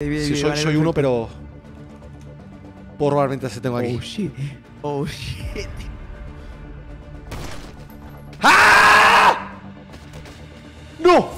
Sí, soy, uno, pero puedo robar mientras se tengo aquí. Oh shit. Oh shit. ¡Ah! ¡No!